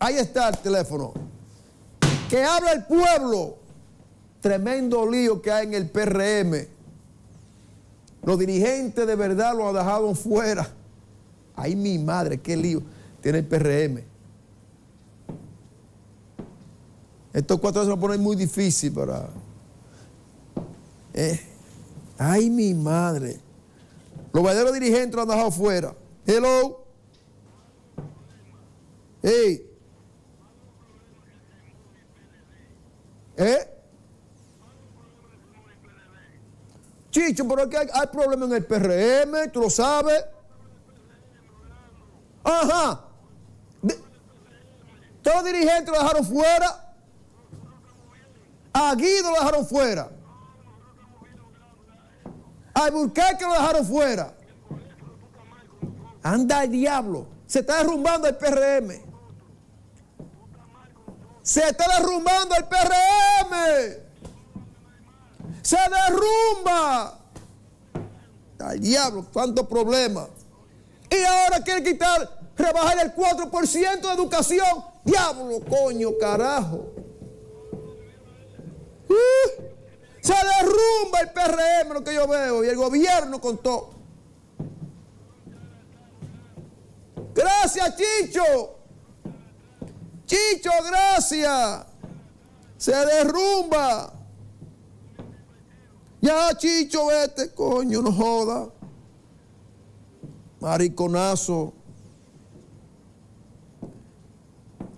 Ahí está el teléfono. Que habla el pueblo. Tremendo lío que hay en el PRM. Los dirigentes de verdad lo han dejado fuera. Ay, mi madre, qué lío tiene el PRM. Estos cuatro se lo ponen muy difícil para... Eh, ay, mi madre. Los verdaderos dirigentes lo han dejado fuera. Hello. Hey. ¿Eh? Chicho, pero aquí hay, hay problemas en el PRM, tú lo sabes. Ajá. Todos los dirigentes lo dejaron fuera. A Guido lo dejaron fuera. A Burquerque lo dejaron fuera. Anda el diablo. Se está derrumbando el PRM. Se está derrumbando el PRM. Se derrumba. Al diablo, cuántos problemas. Y ahora quiere quitar, rebajar el 4% de educación. Diablo, coño, carajo. Uh, se derrumba el PRM, lo que yo veo, y el gobierno con todo. Gracias, Chicho. Chicho, gracias. Se derrumba. Ya, Chicho, vete, coño, no joda. Mariconazo.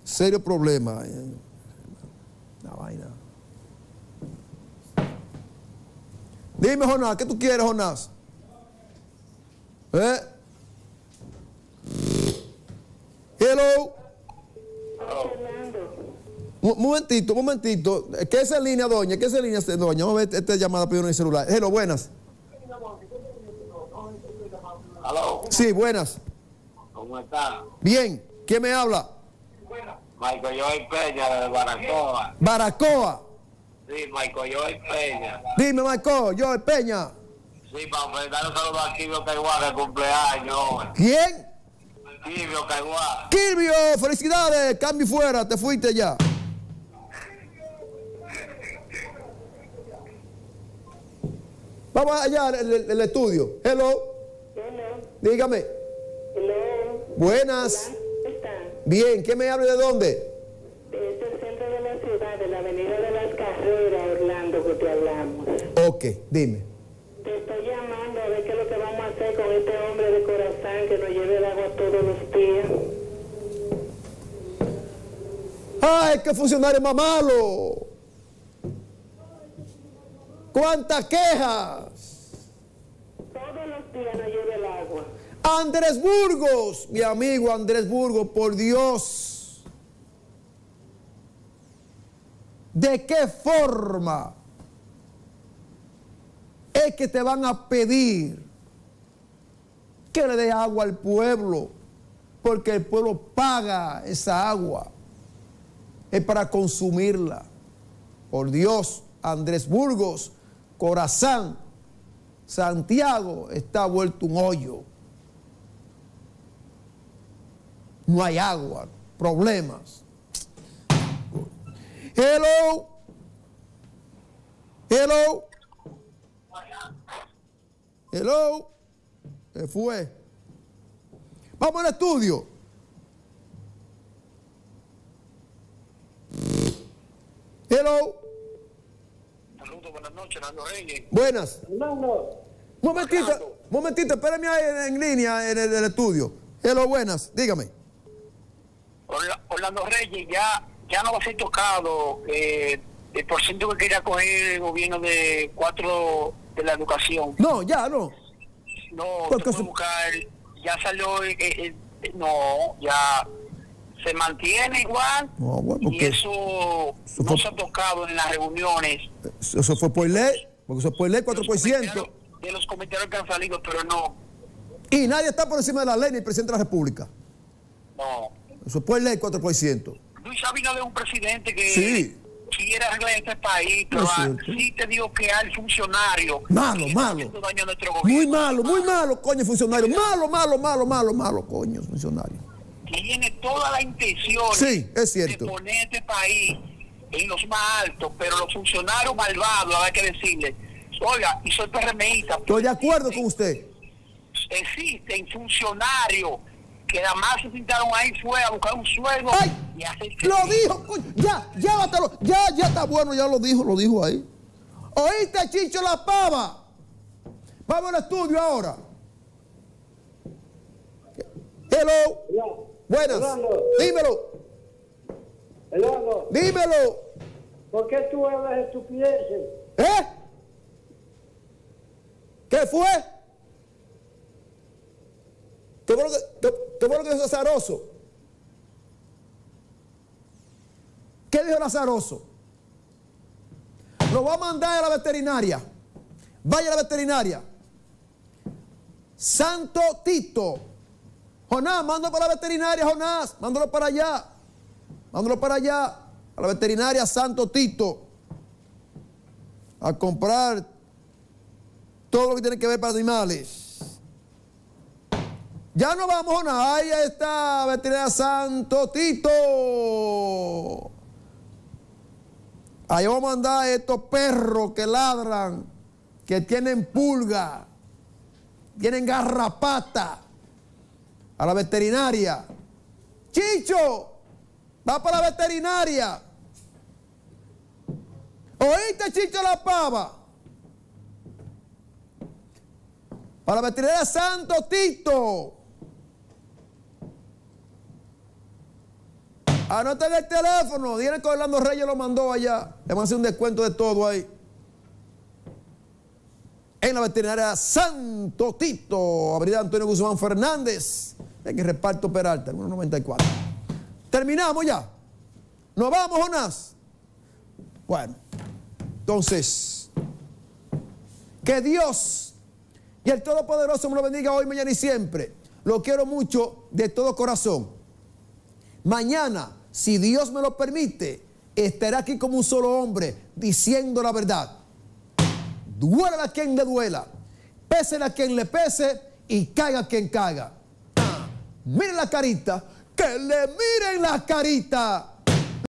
Serio problema. eh. La vaina. Dime, Jonás, ¿qué tú quieres, Jonás? ¿Eh? Hello. Un momentito, un momentito. ¿Qué es en línea, doña? ¿Qué es en línea, doña? Vamos a ver esta llamada por el celular. Hello, buenas. Sí, buenas. ¿cómo está? Bien. ¿Quién me habla? Michael Joel Peña de Baracoa. Baracoa. Sí, Michael Joel Peña. Dime, Marco, yo, el Peña. Sí, para ofrecer un saludo a Kibio Caiguá de cumpleaños. ¿Quién? Kibio Caiguá. Kilvio, felicidades. Cambio fuera, te fuiste ya. Vamos allá al el, el estudio. Hello. Hello, Dígame. hello. Buenas. ¿Cómo está? Bien, ¿quién me habla de dónde? Es el centro de la ciudad, de la avenida de las carreras, Orlando, que te hablamos. Ok, dime. Te estoy llamando a ver qué es lo que vamos a hacer con este hombre de corazón que nos lleve el agua todos los días. ¡Ay, qué funcionario más malo! ¡Cuántas quejas! Todos los días nos lleva el agua. Andrés Burgos, mi amigo Andrés Burgos, por Dios. ¿De qué forma es que te van a pedir que le dé agua al pueblo? Porque el pueblo paga esa agua. Es para consumirla. Por Dios, Andrés Burgos, Corazán, Santiago está vuelto un hoyo. No hay agua, problemas. Hello. Hello. Hello. Se fue. Vamos al estudio. Hello. Saludos, buenas noches, Nando Reyes. Buenas. No, Momentito, momentito, espérame ahí en, en línea en el, el estudio. Hello, buenas, dígame. Orla- Orlando Reyes, ya, ya no va a ser tocado eh, el porcentaje que quería coger el gobierno de cuatro de la educación. No, ya no. No, Porque buscar, ya salió, eh, eh, eh, no, ya se mantiene igual No, bueno, y eso no se ha tocado en las reuniones. eso fue por ley, porque eso fue por ley de los 4%. comentarios- De los comentarios que han salido, pero no, Y nadie está por encima de la ley ni el presidente de la República. no. Eso fue por ley 4%. Luis Abinader es un presidente que Sí. quiere arreglar este país, pero cierto. sí te digo que hay funcionarios Malo, malo. daño a nuestro Muy malo, muy malo, coño, funcionario. Malo, malo, malo, malo, malo, coño, funcionario. Tiene toda la intención Sí, es cierto. de poner este país en los más altos, pero los funcionarios malvados, hay que decirle, oiga, y soy PRMista. Estoy de acuerdo con usted. Existen funcionarios que nada más se sentaron ahí fue a buscar un sueldo ¡Ay! y hacer Lo dijo, coño. ya, llévatelo, ya, ya está bueno, ya lo dijo, lo dijo ahí. ¿Oíste, Chicho La Pava? Vamos al estudio ahora. Hello. Buenas. Orlando. Dímelo, Eduardo, dímelo. ¿por qué tú hablas estupideces? ¿Eh? ¿Qué fue? ¿Qué fue lo que, qué- qué fue lo que dijo Lazaroso? ¿Qué dijo Lazaroso? Lo va a mandar a la veterinaria. Vaya a la veterinaria. Santo Tito. Jonás, mándalo para la veterinaria, Jonás. Mándalo para allá. Mándalo para allá. A la veterinaria Santo Tito. A comprar todo lo que tiene que ver para animales. Ya no vamos, Jonás. Ahí está veterinaria Santo Tito. Ahí vamos a mandar a estos perros que ladran, que tienen pulga, tienen garrapata, a la veterinaria. Chicho, va para la veterinaria. ¿Oíste, Chicho la pava? Para la veterinaria Santo Tito. Anoten el teléfono. Digan que Orlando Reyes lo mandó allá. Le van a hacer un descuento de todo ahí. En la veterinaria Santo Tito. Avenida Antonio Guzmán Fernández. De que reparto Peralta, en 194. Terminamos ya. Nos vamos, Jonás. Bueno, entonces, que Dios y el Todopoderoso me lo bendiga hoy, mañana y siempre. Lo quiero mucho de todo corazón. Mañana, si Dios me lo permite, estaré aquí como un solo hombre diciendo la verdad. Duela a quien le duela, pese a quien le pese y caiga quien caiga. Miren la carita, que le miren la carita.